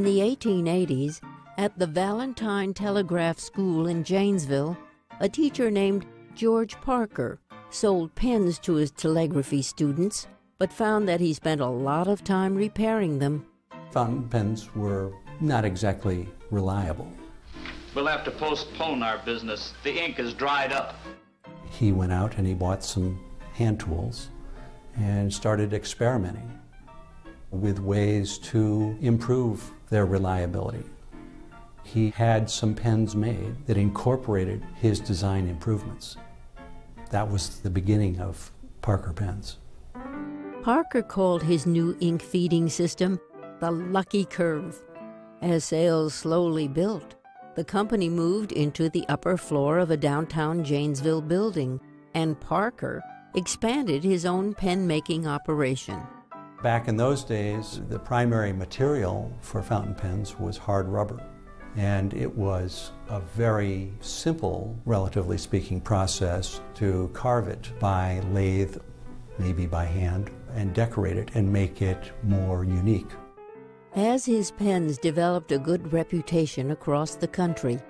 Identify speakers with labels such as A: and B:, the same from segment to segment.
A: In the 1880s, at the Valentine Telegraph School in Janesville, a teacher named George Parker sold pens to his telegraphy students, but found that he spent a lot of time repairing them.
B: Fountain pens were not exactly reliable.
C: We'll have to postpone our business. The ink is dried up.
B: He went out and he bought some hand tools and started experimenting with ways to improve their reliability. He had some pens made that incorporated his design improvements. That was the beginning of Parker pens.
A: Parker called his new ink feeding system the Lucky Curve. As sales slowly built, the company moved into the upper floor of a downtown Janesville building, and Parker expanded his own pen making operation.
B: Back in those days, the primary material for fountain pens was hard rubber. And it was a very simple, relatively speaking, process to carve it by lathe, maybe by hand, and decorate it and make it more unique.
A: As his pens developed a good reputation across the country,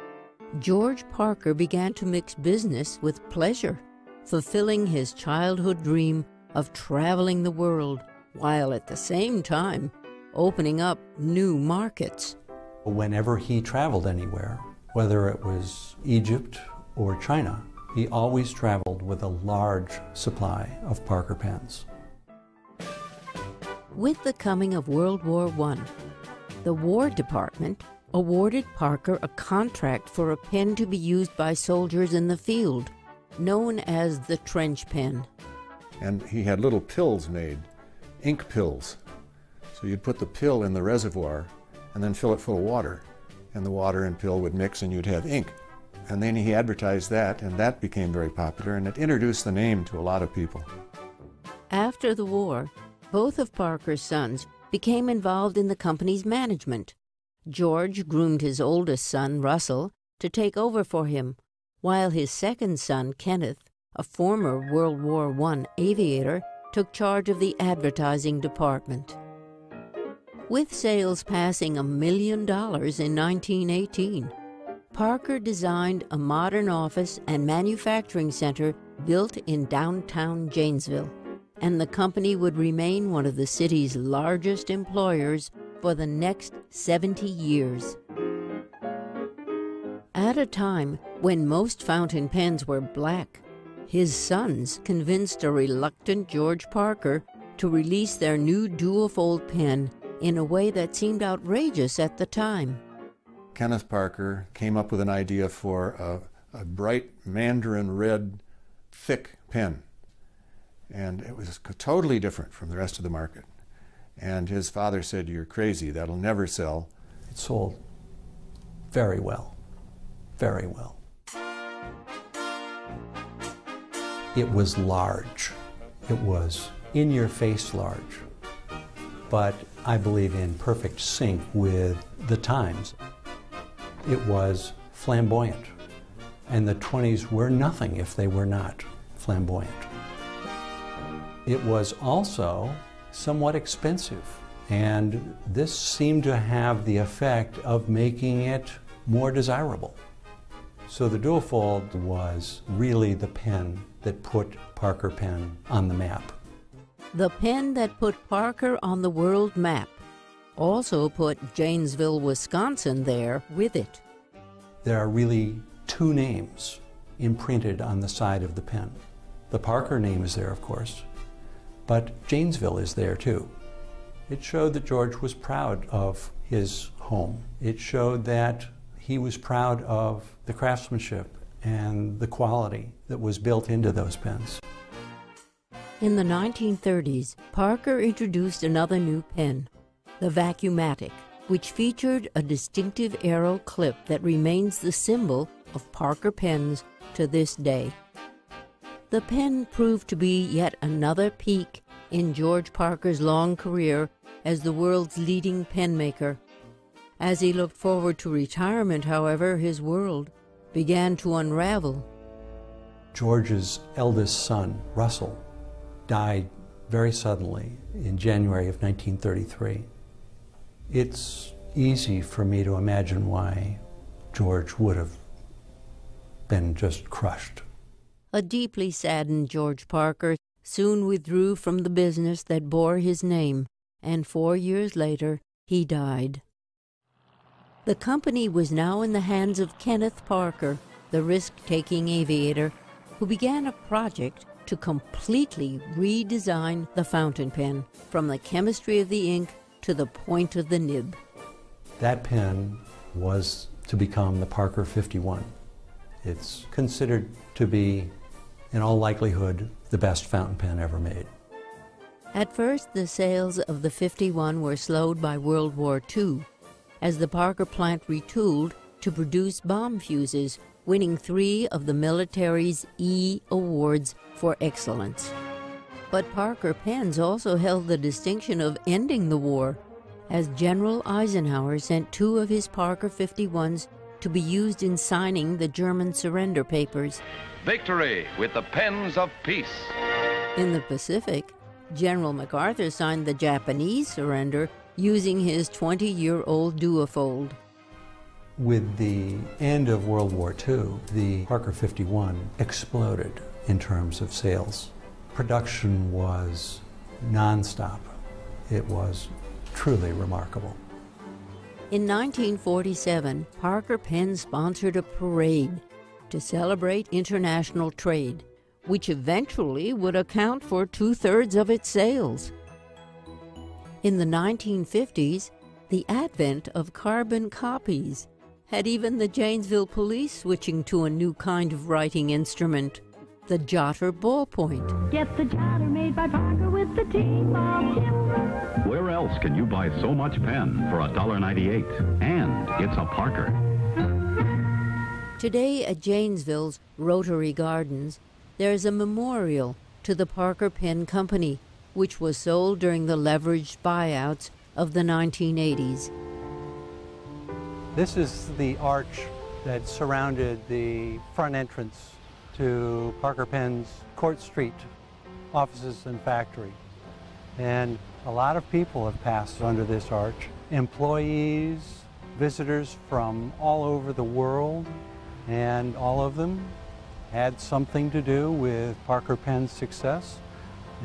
A: George Parker began to mix business with pleasure, fulfilling his childhood dream of traveling the world while at the same time opening up new markets.
B: Whenever he traveled anywhere, whether it was Egypt or China, he always traveled with a large supply of Parker pens.
A: With the coming of World War I, the War Department awarded Parker a contract for a pen to be used by soldiers in the field, known as the trench pen.
D: And he had little pills made, ink pills. So you'd put the pill in the reservoir and then fill it full of water. And the water and pill would mix and you'd have ink. And then he advertised that, and that became very popular, and it introduced the name to a lot of people.
A: After the war, both of Parker's sons became involved in the company's management. George groomed his oldest son, Russell, to take over for him, while his second son, Kenneth, a former World War I aviator, took charge of the advertising department. With sales passing a million dollars in 1918, Parker designed a modern office and manufacturing center built in downtown Janesville, and the company would remain one of the city's largest employers for the next 70 years. At a time when most fountain pens were black, his sons convinced a reluctant George Parker to release their new Duofold pen in a way that seemed outrageous at the time.
D: Kenneth Parker came up with an idea for a, a bright mandarin red, thick pen. And it was totally different from the rest of the market. And his father said, You're crazy, that'll never sell.
B: It sold very well, very well. It was large. It was in your face large, but I believe in perfect sync with the times. It was flamboyant, and the 20s were nothing if they were not flamboyant. It was also somewhat expensive, and this seemed to have the effect of making it more desirable. So the Duofold was really the pen that put Parker Pen on the map.
A: The pen that put Parker on the world map also put Janesville, Wisconsin there with it.
B: There are really two names imprinted on the side of the pen. The Parker name is there, of course, but Janesville is there too. It showed that George was proud of his home. It showed that he was proud of the craftsmanship and the quality that was built into those pens.
A: In the 1930s, Parker introduced another new pen, the Vacuumatic, which featured a distinctive arrow clip that remains the symbol of Parker pens to this day. The pen proved to be yet another peak in George Parker's long career as the world's leading pen maker. As he looked forward to retirement, however, his world began to unravel.
B: George's eldest son, Russell, died very suddenly in January of 1933. It's easy for me to imagine why George would have been just crushed.
A: A deeply saddened George Parker soon withdrew from the business that bore his name, and four years later he died. The company was now in the hands of Kenneth Parker, the risk taking aviator, who began a project to completely redesign the fountain pen from the chemistry of the ink to the point of the nib.
B: That pen was to become the Parker 51. It's considered to be, in all likelihood, the best fountain pen ever made.
A: At first, the sales of the 51 were slowed by World War II as the Parker plant retooled to produce bomb fuses, winning three of the military's E awards for excellence. But Parker pens also held the distinction of ending the war, as General Eisenhower sent two of his Parker 51s to be used in signing the German surrender papers.
E: Victory with the pens of peace.
A: In the Pacific, General MacArthur signed the Japanese surrender using his 20 year old duofold.
B: With the end of World War II, the Parker 51 exploded in terms of sales. Production was nonstop. It was truly remarkable.
A: In 1947, Parker Pen sponsored a parade to celebrate international trade, which eventually would account for two thirds of its sales. In the 1950s, the advent of carbon copies had even the Janesville police switching to a new kind of writing instrument, the Jotter ballpoint.
F: Get the Jotter made by Parker with the T-ball tip.
G: Where else can you buy so much pen for $1.98? And it's a Parker.
A: Today at Janesville's Rotary Gardens, there is a memorial to the Parker Pen Company, which was sold during the leveraged buyouts of the 1980s.
B: This is the arch that surrounded the front entrance to Parker Pen's Court Street offices and factory. And a lot of people have passed under this arch. Employees, visitors from all over the world, and all of them had something to do with Parker Pen's success.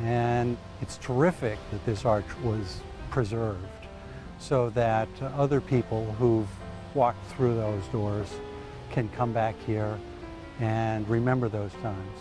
B: And it's terrific that this arch was preserved so that other people who've walked through those doors can come back here and remember those times.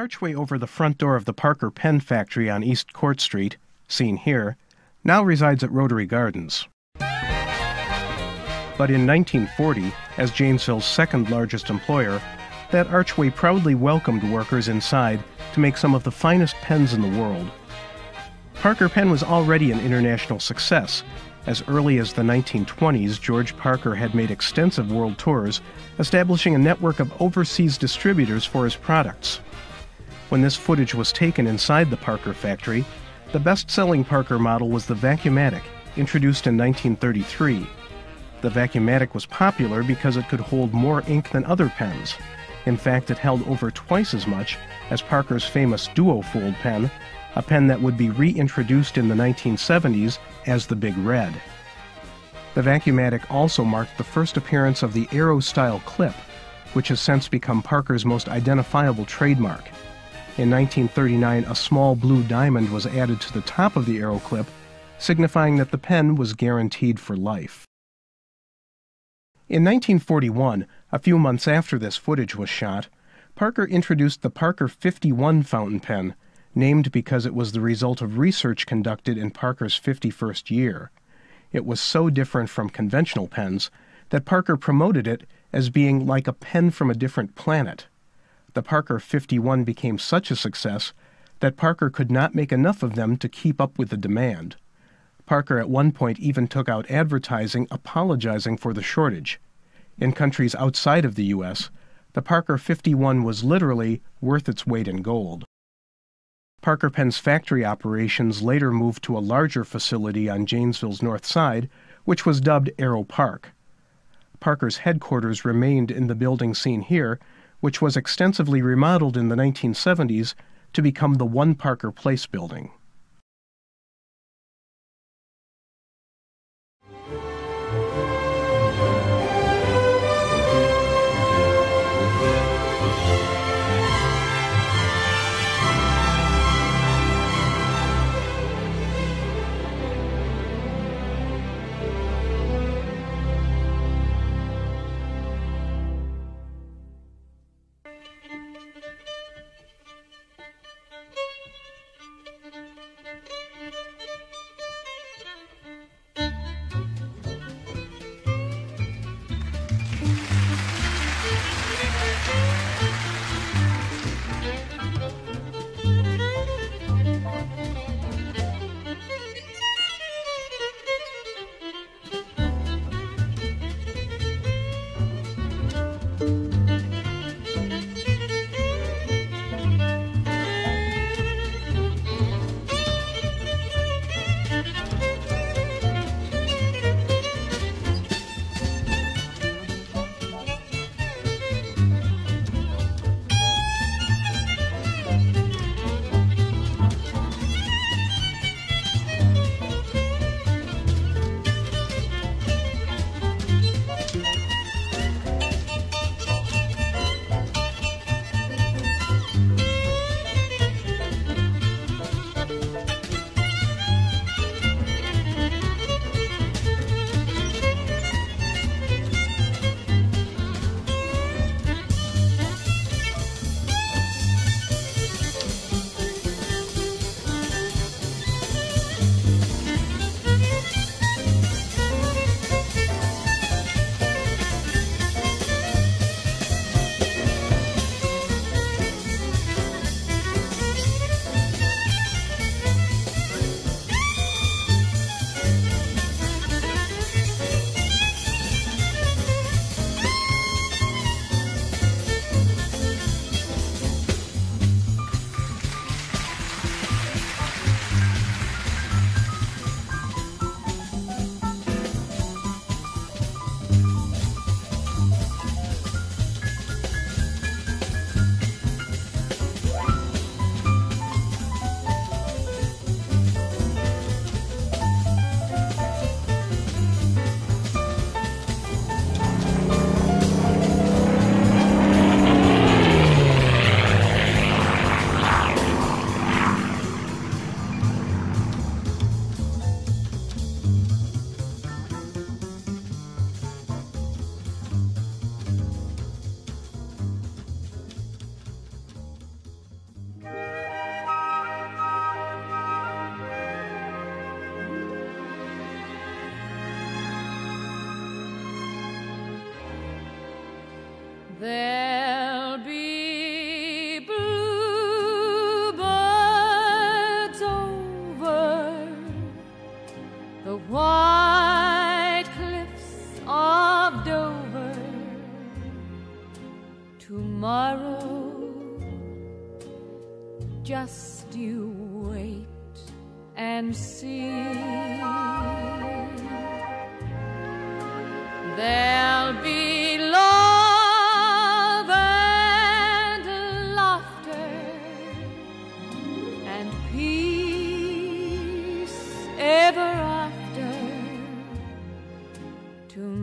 H: Archway over the front door of the Parker Pen Factory on East Court Street, seen here, now resides at Rotary Gardens. But in 1940, as Janesville's second largest employer, that archway proudly welcomed workers inside to make some of the finest pens in the world. Parker Pen was already an international success. As early as the 1920s, George Parker had made extensive world tours, establishing a network of overseas distributors for his products. When this footage was taken inside the Parker factory, the best selling Parker model was the Vacuumatic, introduced in 1933. The Vacuumatic was popular because it could hold more ink than other pens. In fact, it held over twice as much as Parker's famous Duofold pen, a pen that would be reintroduced in the 1970s as the Big Red. The Vacuumatic also marked the first appearance of the arrow style clip, which has since become Parker's most identifiable trademark. In 1939, a small blue diamond was added to the top of the arrow clip, signifying that the pen was guaranteed for life. In 1941, a few months after this footage was shot, Parker introduced the Parker 51 fountain pen, named because it was the result of research conducted in Parker's 51st year. It was so different from conventional pens that Parker promoted it as being like a pen from a different planet the Parker 51 became such a success that Parker could not make enough of them to keep up with the demand. Parker at one point even took out advertising apologizing for the shortage. In countries outside of the U.S., the Parker 51 was literally worth its weight in gold. Parker Pen's factory operations later moved to a larger facility on Janesville's north side, which was dubbed Arrow Park. Parker's headquarters remained in the building seen here, which was extensively remodeled in the 1970s to become the One Parker Place building.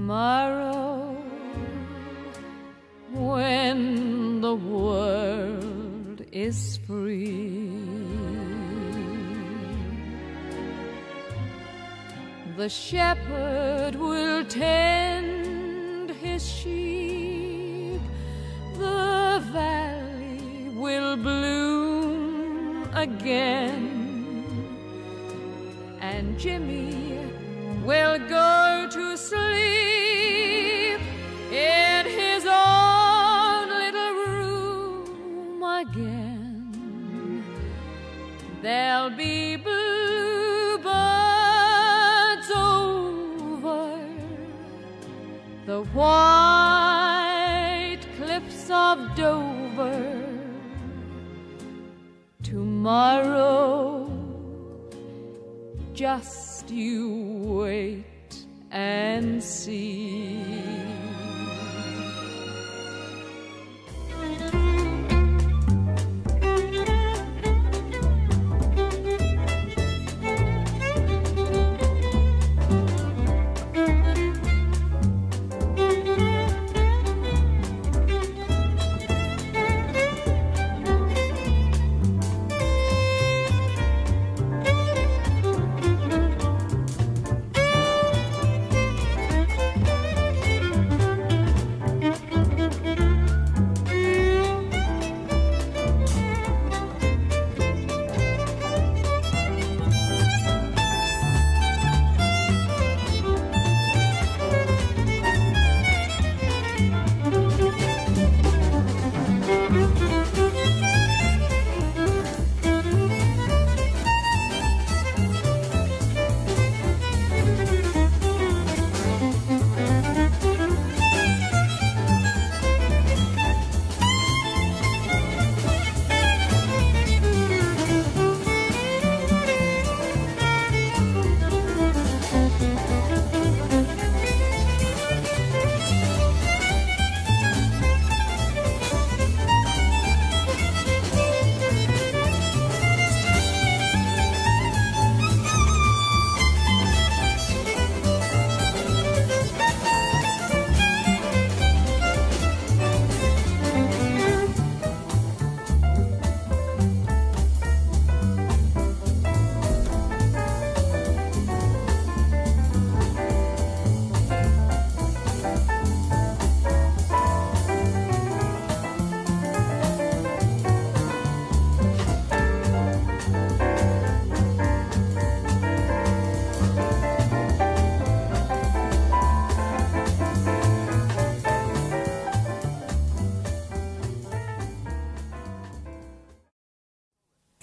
I: Tomorrow when the world is free. The shepherd will tend his sheep, the valley will bloom again, and Jimmy bluebirds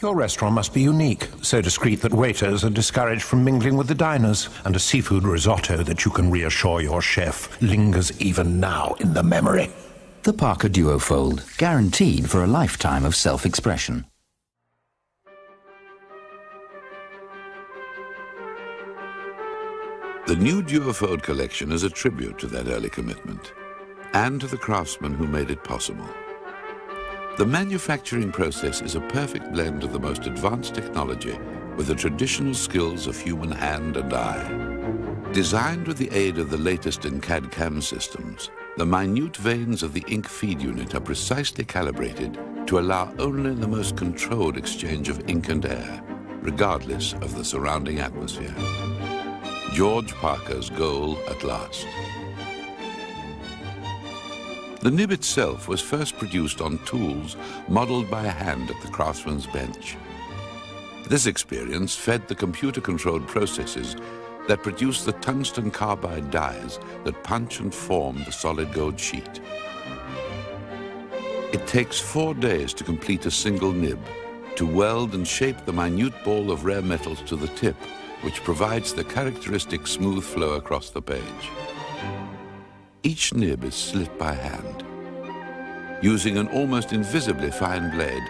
J: Your restaurant must be unique, so discreet that waiters are discouraged from mingling with the diners, and a seafood risotto that you can reassure your chef lingers even now in the memory.
K: The Parker Duofold, guaranteed for a lifetime of self-expression.
L: The new Duofold collection is a tribute to that early commitment and to the craftsmen who made it possible. The manufacturing process is a perfect blend of the most advanced technology with the traditional skills of human hand and eye. Designed with the aid of the latest in CAD-CAM systems, the minute veins of the ink feed unit are precisely calibrated to allow only the most controlled exchange of ink and air, regardless of the surrounding atmosphere. George Parker's goal at last. The nib itself was first produced on tools modeled by hand at the craftsman's bench. This experience fed the computer-controlled processes that produce the tungsten carbide dies that punch and form the solid gold sheet. It takes four days to complete a single nib, to weld and shape the minute ball of rare metals to the tip, which provides the characteristic smooth flow across the page. Each nib is slit by hand, using an almost invisibly fine blade,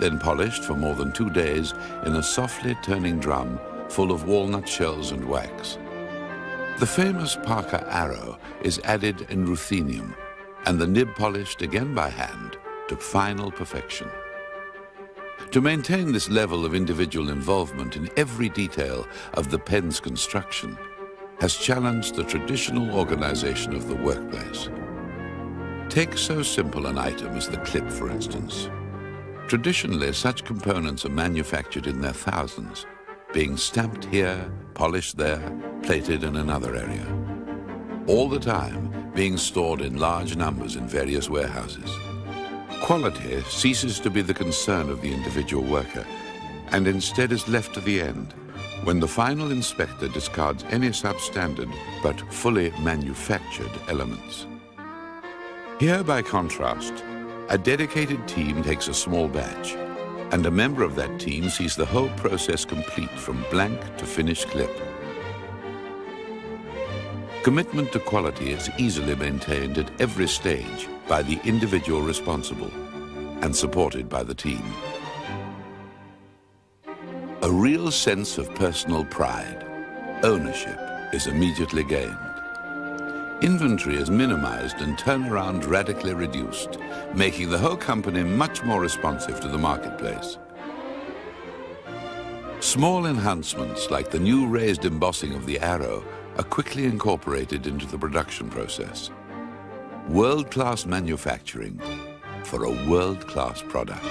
L: then polished for more than two days in a softly turning drum full of walnut shells and wax. The famous Parker arrow is added in ruthenium, and the nib polished again by hand to final perfection. To maintain this level of individual involvement in every detail of the pen's construction, has challenged the traditional organization of the workplace. Take so simple an item as the clip, for instance. Traditionally, such components are manufactured in their thousands, being stamped here, polished there, plated in another area. All the time, being stored in large numbers in various warehouses. Quality ceases to be the concern of the individual worker, and instead is left to the end, when the final inspector discards any substandard but fully manufactured elements. Here, by contrast, a dedicated team takes a small batch, and a member of that team sees the whole process complete from blank to finished clip. Commitment to quality is easily maintained at every stage by the individual responsible and supported by the team. A real sense of personal pride. Ownership is immediately gained. Inventory is minimized and turnaround radically reduced, making the whole company much more responsive to the marketplace. Small enhancements like the new raised embossing of the arrow are quickly incorporated into the production process. World-class manufacturing for a world-class product.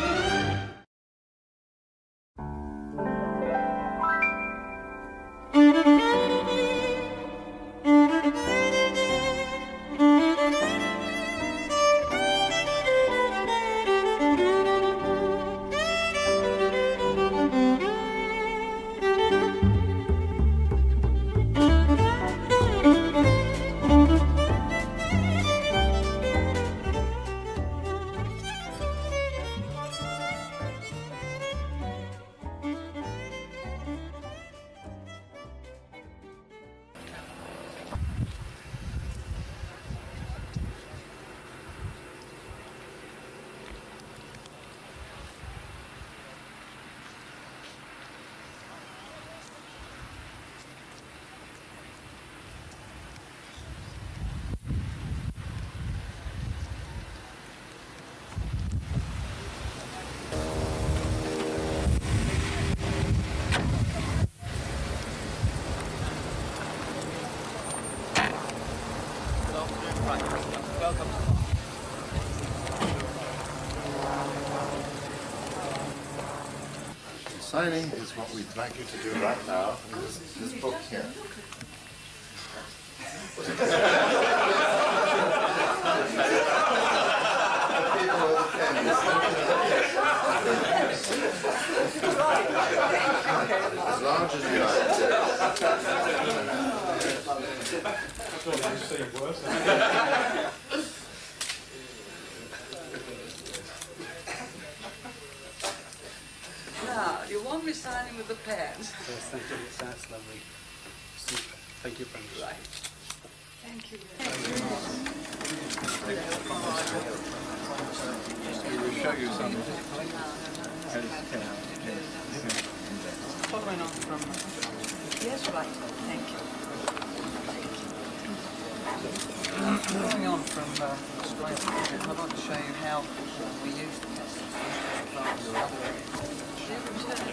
D: Signing is what we'd like you to do right now this, this book here. As large as you like.
M: Now, you want me signing with the pen?
N: Yes, thank you. That's lovely. Super. Thank you, Prentice.
M: Right. Thank you.
N: We'll show you some.
M: Following on from... Yes, right. Thank you. Following on from uh, Australia, I'd like to show you how we use the tests.
F: You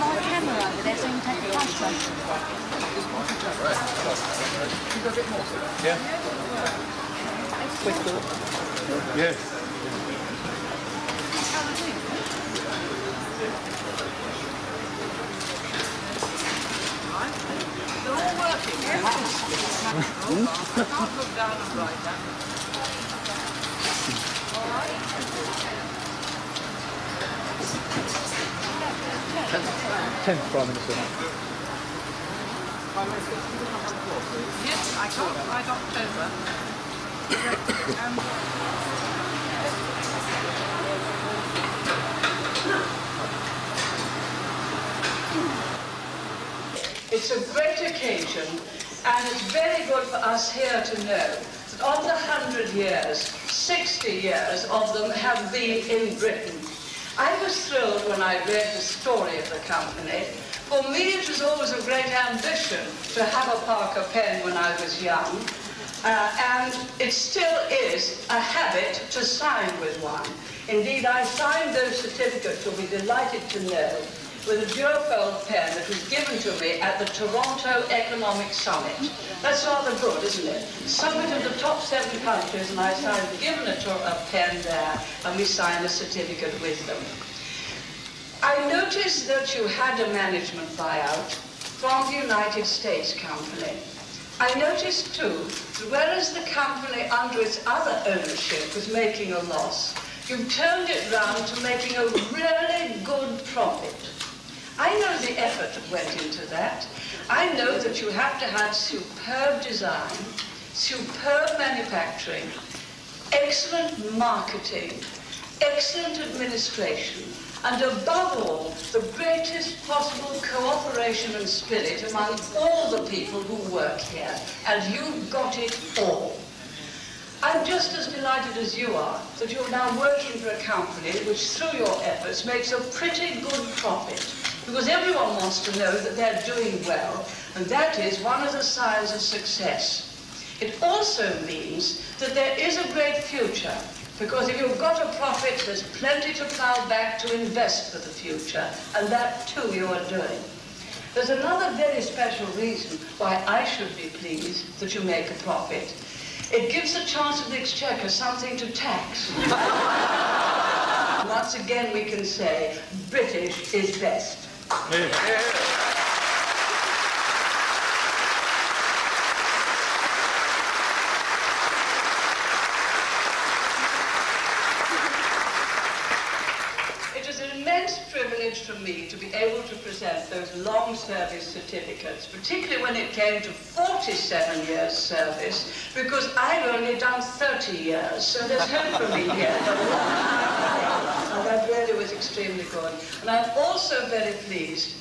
F: want my camera over there so you can take a photo?
N: Yes.
M: They're all working. Can't look down and write that.
N: Tenth Prime Minister.
M: Yes, I can't October. Um, It's a great occasion, and it's very good for us here to know that of the 100 years, 60 years of them have been in Britain. I was thrilled when I read the story of the company. For me, it was always a great ambition to have a Parker pen when I was young. Uh, and it still is a habit to sign with one. Indeed, I signed those certificates, you'll be delighted to know, with a duofold pen that was given to me at the Toronto Economic Summit. That's rather good, isn't it? Summit of the top seven countries, and I signed, given a, a pen there, and we signed a certificate with them. I noticed that you had a management buyout from the United States company. I noticed too that whereas the company under its other ownership was making a loss, you turned it round to making a really good profit. I know the effort that went into that. I know that you have to have superb design, superb manufacturing, excellent marketing, excellent administration, and above all, the greatest possible cooperation and spirit among all the people who work here. And you've got it all. I'm just as delighted as you are that you're now working for a company which, through your efforts, makes a pretty good profit. Because everyone wants to know that they're doing well, and that is one of the signs of success. It also means that there is a great future because if you've got a profit, there's plenty to plough back to invest for the future, and that too you are doing. There's another very special reason why I should be pleased that you make a profit. It gives the Chancellor of the Exchequer something to tax. Once again, we can say British is best. privilege for me to be able to present those long service certificates, particularly when it came to 47 years service, because I've only done 30 years, so there's hope for me here. and that really was extremely good. And I'm also very pleased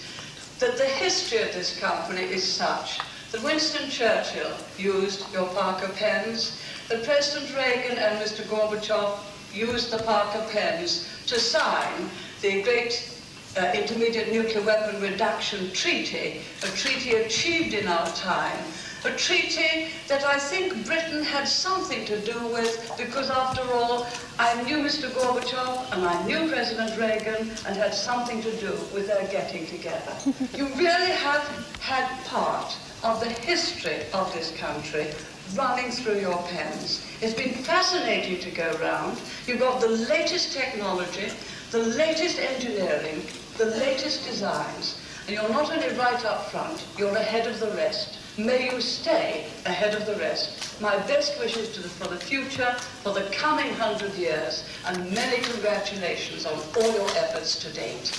M: that the history of this company is such that Winston Churchill used your Parker pens, that President Reagan and Mr. Gorbachev used the Parker pens to sign the great uh, Intermediate Nuclear Weapon Reduction Treaty, a treaty achieved in our time, a treaty that I think Britain had something to do with because, after all, I knew Mr. Gorbachev and I knew President Reagan and had something to do with their getting together. you really have had part of the history of this country running through your pens. It's been fascinating to go round. You've got the latest technology, the latest engineering, the latest designs, and you're not only right up front, you're ahead of the rest. May you stay ahead of the rest. My best wishes the, for the future, for the coming hundred years, and many congratulations on all your efforts to date.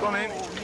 O: Come in.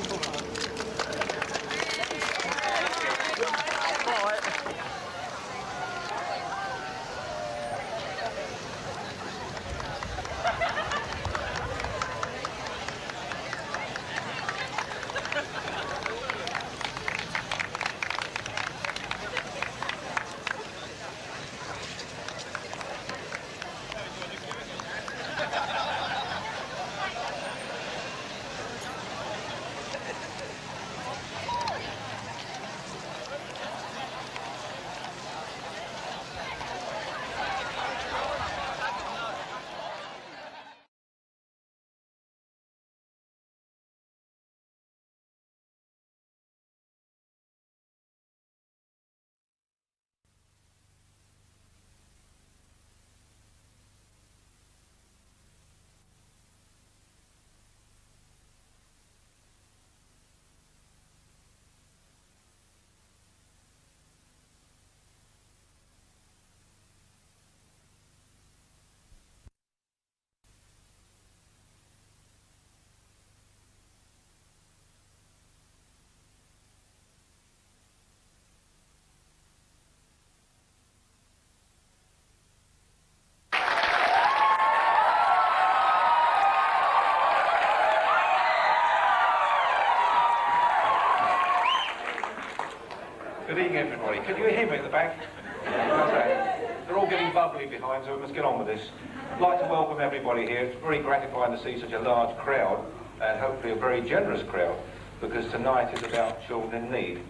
P: Good evening, everybody. Can you hear me at the back? They're all getting bubbly behind, so we must get on with this. I'd like to welcome everybody here. It's very gratifying to see such a large crowd, and hopefully a very generous crowd, because tonight is about children in need.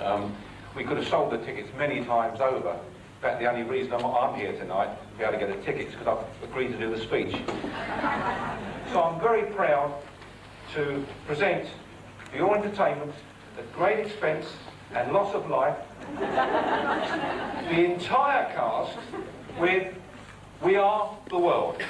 P: Um, we could have sold the tickets many times over. In fact, the only reason I'm, I'm here tonight to be able to get the tickets because I've agreed to do the speech. so I'm very proud to present for your entertainment at great expense and loss of life the entire cast with We Are the World.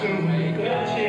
Q: Soon we got.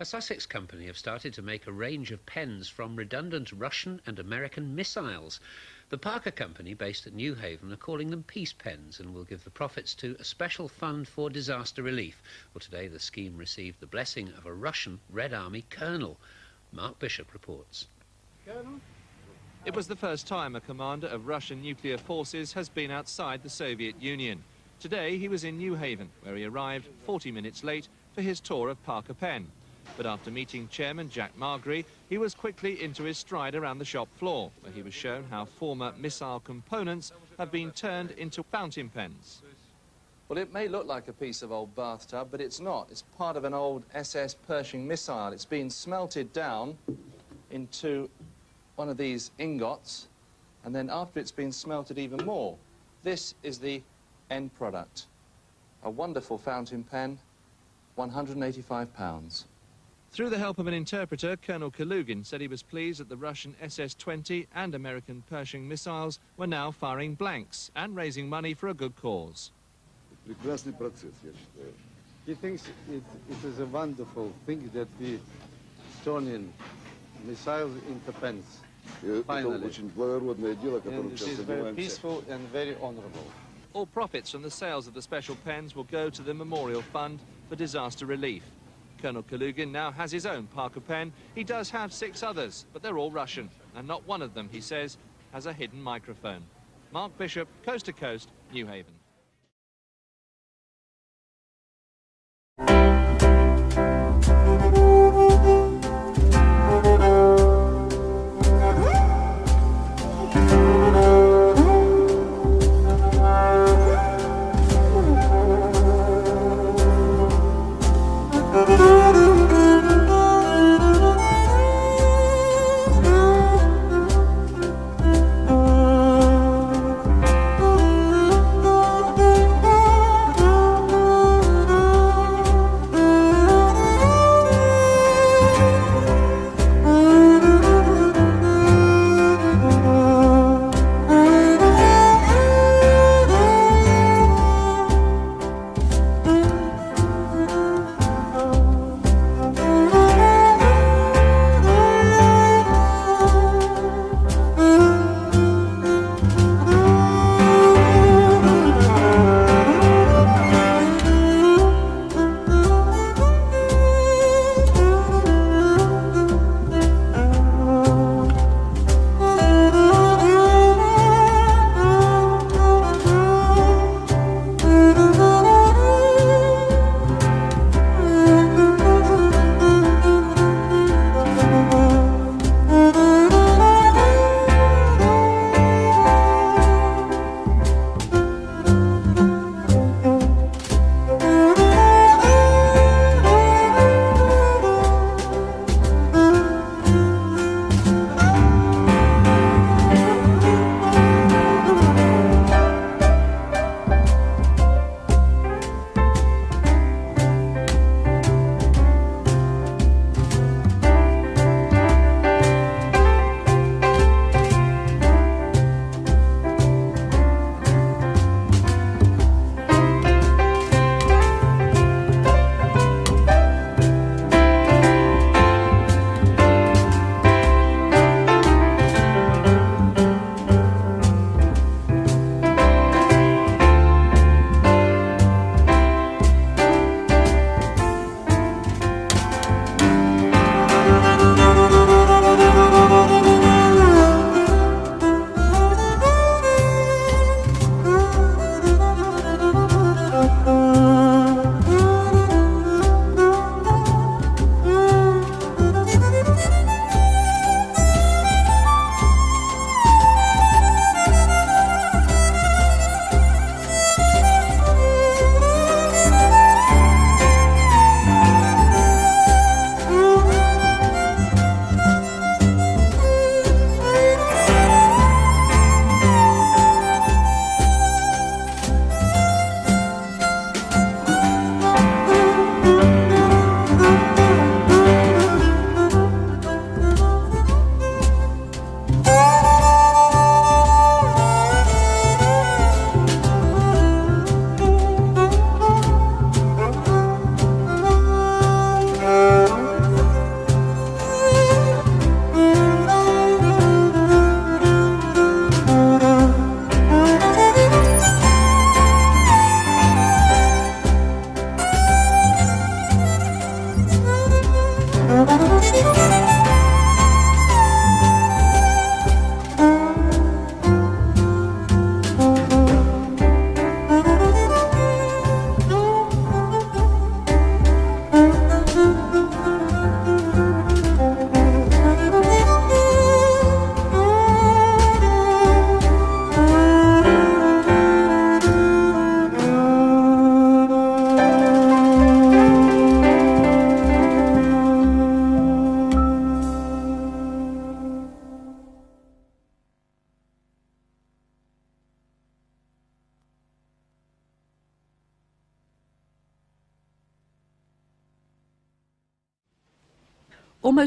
Q: A
O: Sussex company have started to make a range of pens from redundant Russian and American missiles. The Parker Company, based at Newhaven, are calling them peace pens and will give the profits to a special fund for disaster relief. Well, today the scheme received the blessing of a Russian Red Army colonel. Mark Bishop reports. Colonel?
Q: It was the first time a commander of Russian nuclear forces has been outside the Soviet Union. Today he was in Newhaven, where he arrived 40 minutes late for his tour of Parker Pen. But after meeting Chairman Jack Margry, he was quickly into his stride around the shop floor, where he was shown how former missile components have been turned into fountain pens.
R: Well, it may look like a piece of old bathtub, but it's not. It's part of an old SS Pershing missile. It's been smelted down into one of these ingots, and then after it's been smelted even more, this is the end product. A wonderful fountain pen, 185 pounds.
Q: Through the help of an interpreter, Colonel Kalugin said he was pleased that the Russian SS-20 and American Pershing missiles were now firing blanks and raising money for a good cause.
S: Прекрасный процесс, я считаю. He thinks it, it is a wonderful thing that we turning missiles into pens. Finally.
T: Это очень благородное дело, которым
S: And it
T: сейчас
S: is very
T: занимаемся.
S: peaceful and very honorable.
Q: All profits from the sales of the special pens will go to the Memorial Fund for disaster relief. Colonel Kalugin now has his own Parker pen. He does have six others, but they're all Russian, and not one of them, he says, has a hidden microphone. Mark Bishop, Coast to Coast,
U: Newhaven.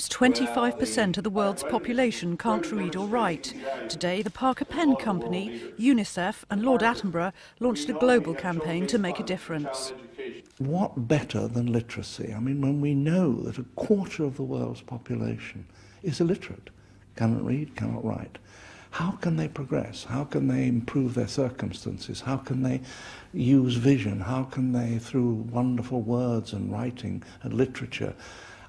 U: Almost 25% of the world's population can't read or write. Today, the Parker Pen Company, UNICEF, and Lord Attenborough launched a global campaign to make a difference.
V: What better than literacy? I mean, when we know that a quarter of the world's population is illiterate, cannot read, cannot write, how can they progress? How can they improve their circumstances? How can they use vision? How can they, through wonderful words and writing and literature,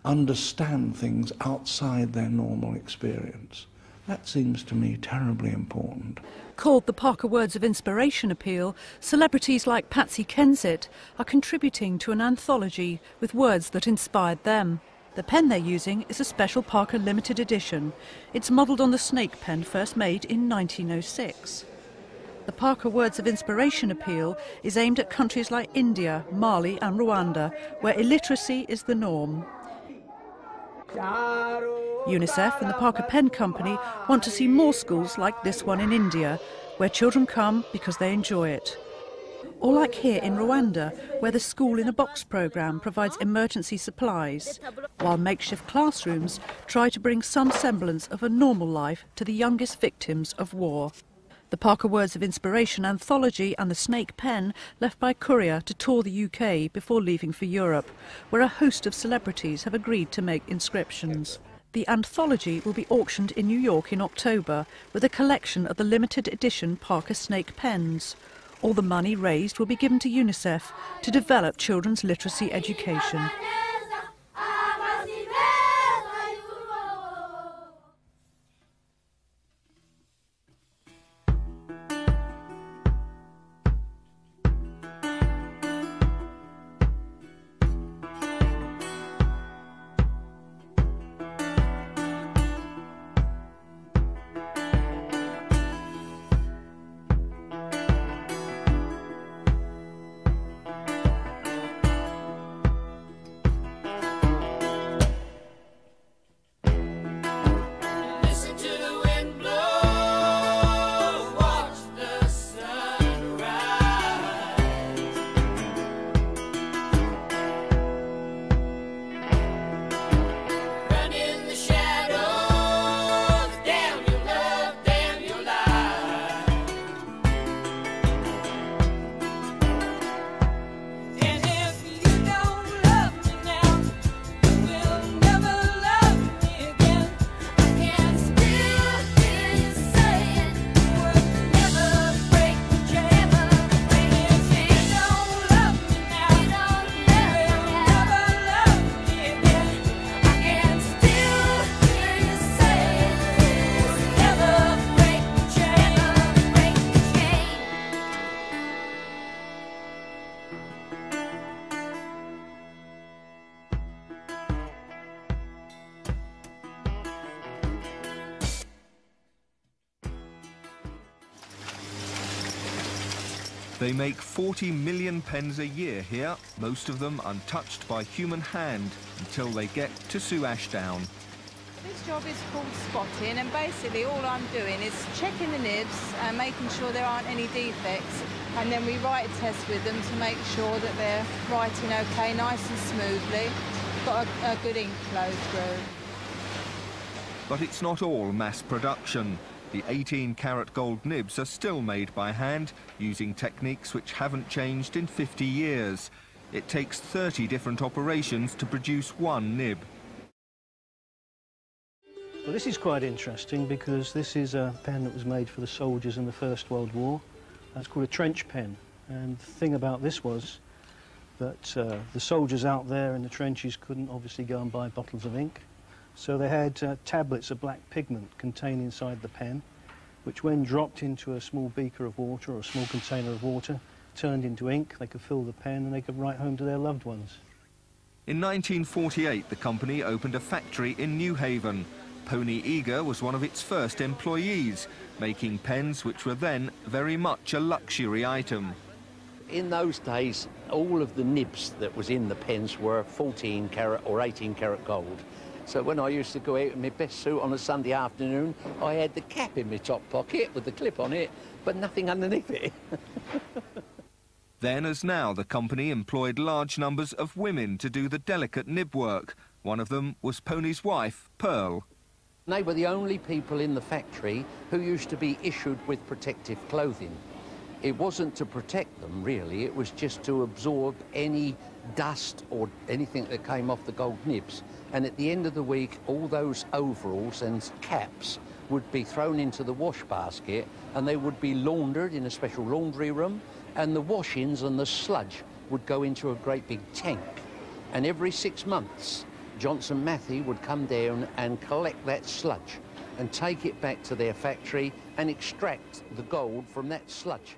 V: understand things outside their normal experience. That seems to me terribly important.
U: Called the Parker Words of Inspiration Appeal, celebrities like Patsy Kensit are contributing to an anthology with words that inspired them. The pen they're using is a special Parker limited edition. It's modelled on the snake pen first made in 1906. The Parker Words of Inspiration appeal is aimed at countries like India, Mali and Rwanda, where illiteracy is the norm. UNICEF and the Parker Pen Company want to see more schools like this one in India, where children come because they enjoy it. Or like here in Rwanda, where the School in a Box programme provides emergency supplies, while makeshift classrooms try to bring some semblance of a normal life to the youngest victims of war. The Parker Words of Inspiration anthology and the Snake Pen left by courier to tour the UK before leaving for Europe, where a host of celebrities have agreed to make inscriptions. The anthology will be auctioned in New York in October with a collection of the limited edition Parker Snake pens. All the money raised will be given to UNICEF to develop children's literacy education.
W: 40 million pens a year here, most of them untouched by human hand until they get to Sue Ashdown.
X: This job is called spotting and basically all I'm doing is checking the nibs and making sure there aren't any defects and then we write a test with them to make sure that they're writing okay, nice and smoothly. Got a, a good ink flow through.
W: But it's not all mass production. The 18-carat gold nibs are still made by hand using techniques which haven't changed in 50 years. It takes 30 different operations to produce one nib.
Y: Well, this is quite interesting because this is a pen that was made for the soldiers in the First World War. It's called a trench pen. And the thing about this was that uh, the soldiers out there in the trenches couldn't obviously go and buy bottles of ink. So they had uh, tablets of black pigment contained inside the pen, which when dropped into a small beaker of water or a small container of water, turned into ink, they could fill the pen and they could write home to their loved ones.
W: In 1948, the company opened a factory in Newhaven. Pony Eager was one of its first employees, making pens which were then very much a luxury item.
Z: In those days, all of the nibs that was in the pens were 14 carat or 18 carat gold. So when I used to go out in my best suit on a Sunday afternoon, I had the cap in my top pocket with the clip on it, but nothing underneath it.
W: then as now, the company employed large numbers of women to do the delicate nib work. One of them was Pony's wife, Pearl.
Z: They were the only people in the factory who used to be issued with protective clothing. It wasn't to protect them, really. It was just to absorb any dust or anything that came off the gold nibs. And at the end of the week, all those overalls and caps would be thrown into the wash basket and they would be laundered in a special laundry room and the washings and the sludge would go into a great big tank. And every six months, Johnson Matthey would come down and collect that sludge and take it back to their factory and extract the gold from that sludge.